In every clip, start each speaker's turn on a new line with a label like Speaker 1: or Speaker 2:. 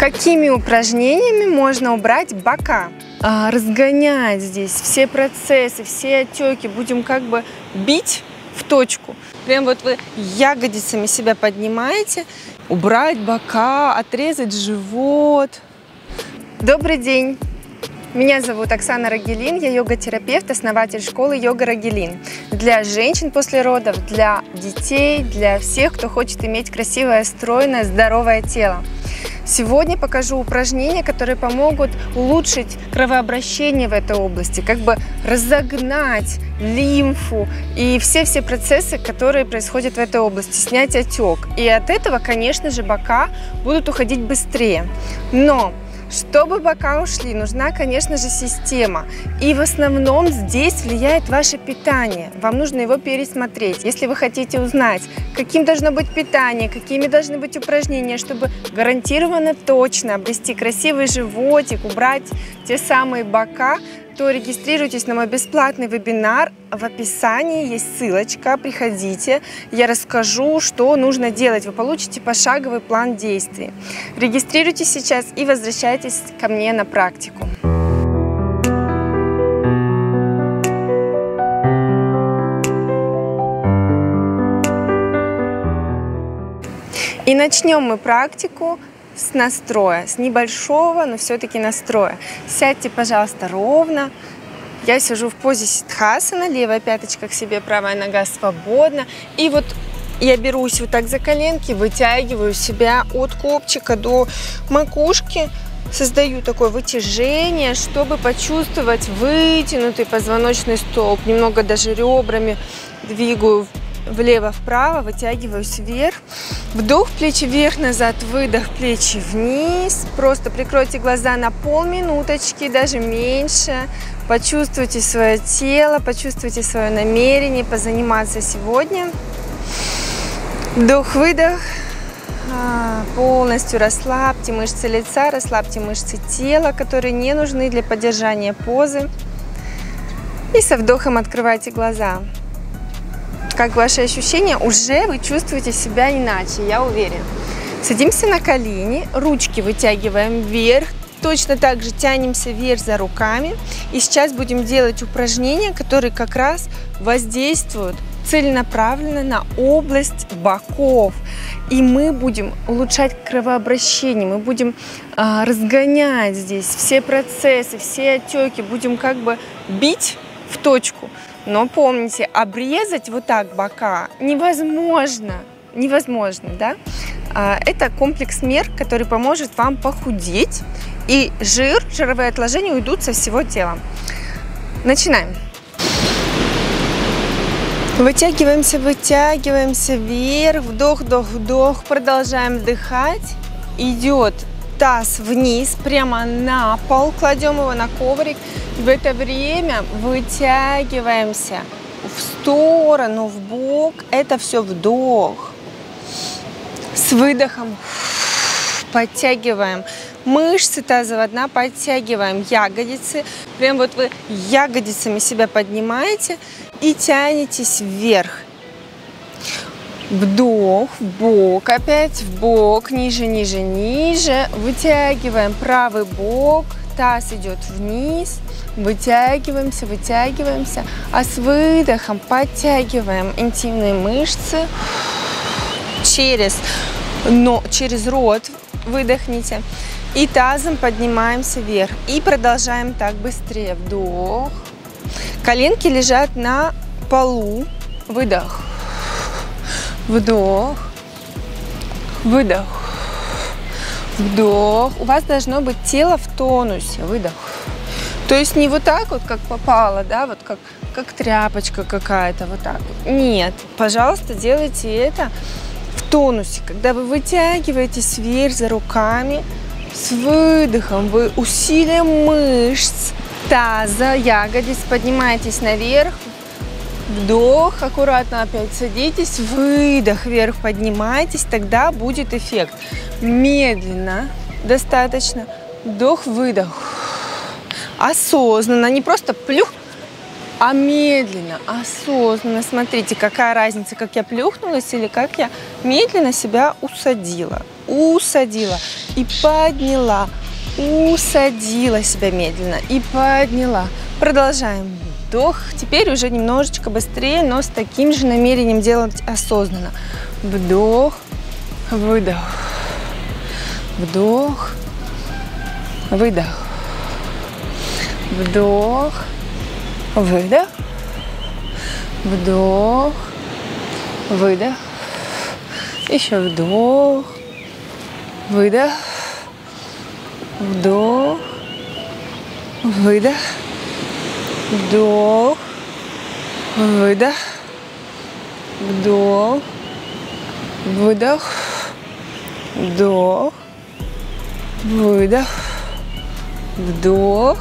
Speaker 1: Какими упражнениями можно убрать бока? А, разгонять здесь все процессы, все отеки. Будем как бы бить в точку. Прям вот вы ягодицами себя поднимаете. Убрать бока, отрезать живот. Добрый день! Меня зовут Оксана Рагелин, я йога-терапевт, основатель школы Йога Рагелин. Для женщин после родов, для детей, для всех, кто хочет иметь красивое, стройное, здоровое тело. Сегодня покажу упражнения, которые помогут улучшить кровообращение в этой области, как бы разогнать лимфу и все-все процессы, которые происходят в этой области, снять отек. И от этого, конечно же, бока будут уходить быстрее. Но чтобы бока ушли, нужна, конечно же, система. И в основном здесь влияет ваше питание. Вам нужно его пересмотреть. Если вы хотите узнать, каким должно быть питание, какими должны быть упражнения, чтобы гарантированно точно обрести красивый животик, убрать те самые бока, то регистрируйтесь на мой бесплатный вебинар. В описании есть ссылочка, приходите. Я расскажу, что нужно делать. Вы получите пошаговый план действий. Регистрируйтесь сейчас и возвращайтесь ко мне на практику. И начнем мы практику с настроя, с небольшого, но все-таки настроя. Сядьте, пожалуйста, ровно. Я сижу в позе ситхасана, левая пяточка к себе, правая нога свободна. И вот я берусь вот так за коленки, вытягиваю себя от копчика до макушки, создаю такое вытяжение, чтобы почувствовать вытянутый позвоночный столб. Немного даже ребрами двигаю влево-вправо, вытягиваюсь вверх. Вдох, плечи вверх, назад, выдох, плечи вниз. Просто прикройте глаза на полминуточки, даже меньше. Почувствуйте свое тело, почувствуйте свое намерение позаниматься сегодня. Вдох, выдох. А, полностью расслабьте мышцы лица, расслабьте мышцы тела, которые не нужны для поддержания позы. И со вдохом открывайте глаза как ваши ощущения, уже вы чувствуете себя иначе, я уверен. Садимся на колени, ручки вытягиваем вверх, точно так же тянемся вверх за руками. И сейчас будем делать упражнения, которые как раз воздействуют целенаправленно на область боков. И мы будем улучшать кровообращение, мы будем а, разгонять здесь все процессы, все отеки, будем как бы бить в точку. Но помните, обрезать вот так бока невозможно. Невозможно, да? А, это комплекс мер, который поможет вам похудеть, и жир, жировые отложения уйдут со всего тела. Начинаем. Вытягиваемся, вытягиваемся вверх, вдох, вдох, вдох, продолжаем вдыхать. Идет таз вниз, прямо на пол, кладем его на коврик. В это время вытягиваемся в сторону, в бок. Это все вдох. С выдохом подтягиваем мышцы тазового дна, подтягиваем ягодицы. Прям вот вы ягодицами себя поднимаете и тянетесь вверх. Вдох, в бок, опять в бок, ниже, ниже, ниже. Вытягиваем правый бок, таз идет вниз. Вытягиваемся, вытягиваемся. А с выдохом подтягиваем интимные мышцы через, но, через рот. Выдохните. И тазом поднимаемся вверх. И продолжаем так быстрее. Вдох. Коленки лежат на полу. Выдох. Вдох. Выдох. Вдох. У вас должно быть тело в тонусе. Выдох. То есть не вот так вот, как попало, да, вот как, как тряпочка какая-то, вот так. Нет, пожалуйста, делайте это в тонусе. Когда вы вытягиваетесь вверх за руками, с выдохом вы усилием мышц таза, ягодиц поднимаетесь наверх, Вдох, аккуратно опять садитесь, выдох, вверх поднимайтесь, тогда будет эффект. Медленно, достаточно, вдох, выдох. Осознанно, не просто плюх, а медленно, осознанно. Смотрите, какая разница, как я плюхнулась или как я медленно себя усадила. усадила и подняла, усадила себя медленно и подняла. Продолжаем. Вдох. Теперь уже немножечко быстрее, но с таким же намерением делать осознанно. Вдох, выдох, вдох, выдох, вдох, выдох, вдох, выдох, еще вдох, выдох, вдох, выдох, вдох, выдох, вдох, выдох, вдох, выдох, вдох,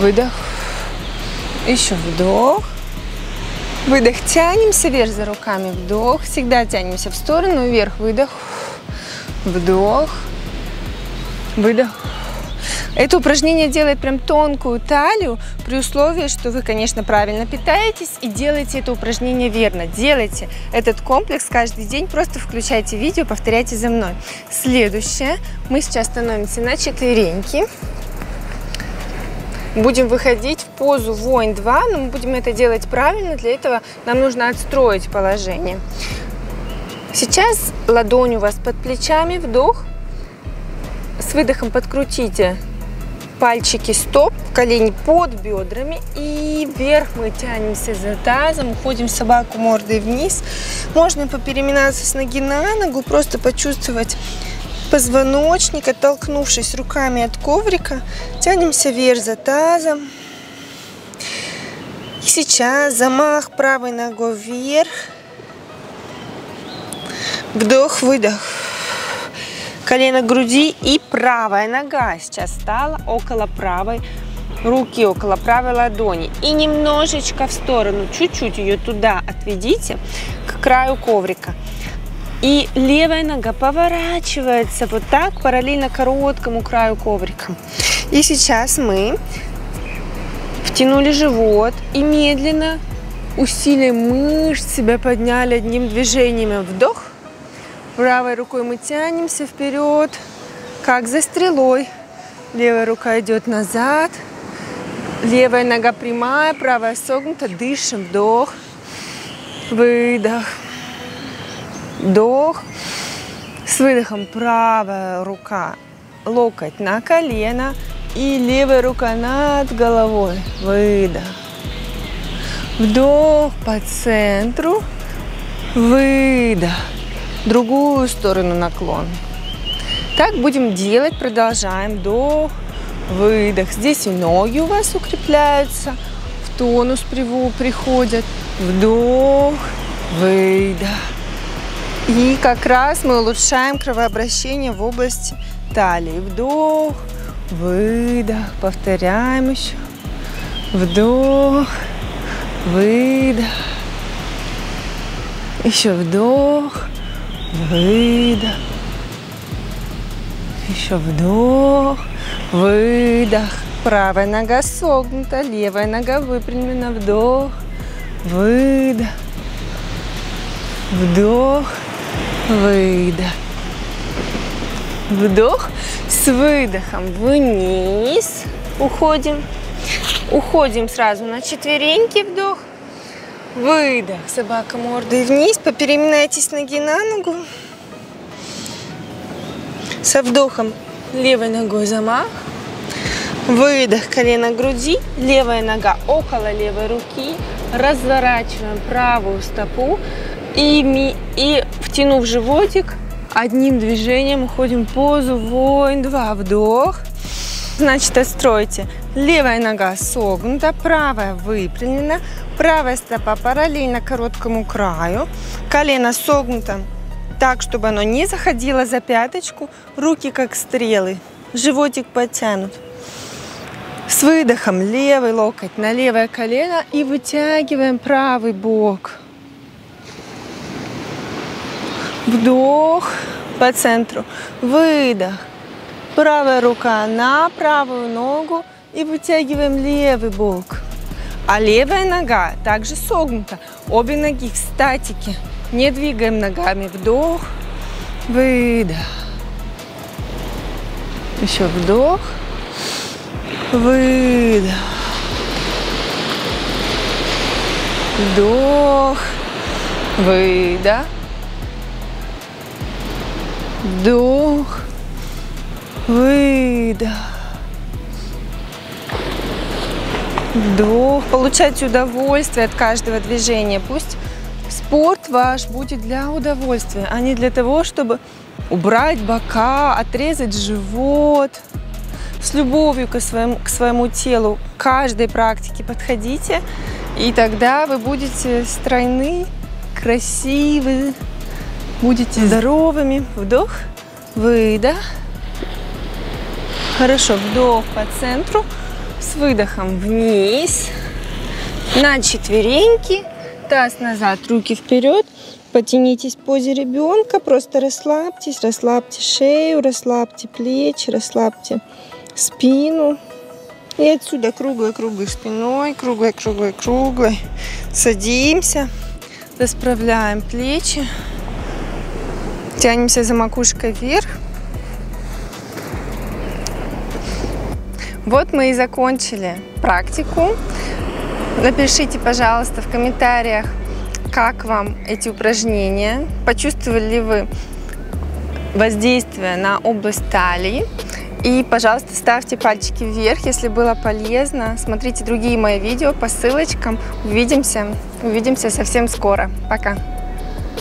Speaker 1: выдох, еще вдох, выдох, тянемся вверх за руками, вдох, всегда тянемся в сторону, вверх, выдох, вдох, выдох. Это упражнение делает прям тонкую талию при условии, что вы, конечно, правильно питаетесь и делаете это упражнение верно. Делайте этот комплекс каждый день, просто включайте видео, повторяйте за мной. Следующее. Мы сейчас становимся на четвереньки. Будем выходить в позу воин 2, но мы будем это делать правильно. Для этого нам нужно отстроить положение. Сейчас ладонь у вас под плечами, вдох. С выдохом подкрутите пальчики стоп, колени под бедрами и вверх мы тянемся за тазом, уходим собаку мордой вниз. Можно попереминаться с ноги на ногу, просто почувствовать позвоночник, оттолкнувшись руками от коврика, тянемся вверх за тазом. И сейчас замах правой ногой вверх. Вдох, колено груди и правая нога сейчас стала около правой руки, около правой ладони. И немножечко в сторону, чуть-чуть ее туда отведите, к краю коврика. И левая нога поворачивается вот так, параллельно короткому краю коврика. И сейчас мы втянули живот и медленно усилием мышц себя подняли одним движением. Вдох. Правой рукой мы тянемся вперед, как за стрелой. Левая рука идет назад. Левая нога прямая, правая согнута. Дышим. Вдох. Выдох. Вдох. С выдохом правая рука, локоть на колено. И левая рука над головой. Выдох. Вдох по центру. Выдох другую сторону наклон. Так будем делать, продолжаем. Вдох, выдох. Здесь и ноги у вас укрепляются, в тонус приходят. Вдох, выдох. И как раз мы улучшаем кровообращение в области талии. Вдох, выдох. Повторяем еще. Вдох, выдох. Еще вдох, выдох. Еще вдох, выдох. Правая нога согнута, левая нога выпрямлена. Вдох, выдох. Вдох, выдох. Вдох с выдохом вниз. Уходим. Уходим сразу на четвереньки. Вдох. Выдох. Собака мордой вниз. Попереминайтесь ноги на ногу. Со вдохом левой ногой замах. Выдох. Колено груди. Левая нога около левой руки. Разворачиваем правую стопу. И, и втянув животик, одним движением уходим в позу воин 2. Вдох. Значит, отстройте. Левая нога согнута, правая выпрямлена, правая стопа параллельно короткому краю, колено согнуто так, чтобы оно не заходило за пяточку, руки как стрелы, животик подтянут. С выдохом левый локоть на левое колено и вытягиваем правый бок. Вдох по центру, выдох. Правая рука на правую ногу и вытягиваем левый бок. А левая нога также согнута. Обе ноги в статике. Не двигаем ногами. Вдох, выдох. Еще вдох, выдох. Вдох, выдох. Вдох, выдох. Вдох. Получайте удовольствие от каждого движения. Пусть спорт ваш будет для удовольствия, а не для того, чтобы убрать бока, отрезать живот. С любовью к своему, к своему телу, к каждой практике подходите, и тогда вы будете стройны, красивы, будете здоровыми. Вдох, выдох. Хорошо, вдох по центру, с выдохом вниз, на четвереньки, таз назад, руки вперед, потянитесь в позе ребенка, просто расслабьтесь, расслабьте шею, расслабьте плечи, расслабьте спину. И отсюда круглой-круглой спиной, круглой-круглой-круглой. Садимся, расправляем плечи, тянемся за макушкой вверх. Вот мы и закончили практику. Напишите, пожалуйста, в комментариях, как вам эти упражнения, почувствовали ли вы воздействие на область талии. И, пожалуйста, ставьте пальчики вверх, если было полезно. Смотрите другие мои видео по ссылочкам. Увидимся. Увидимся совсем скоро. Пока.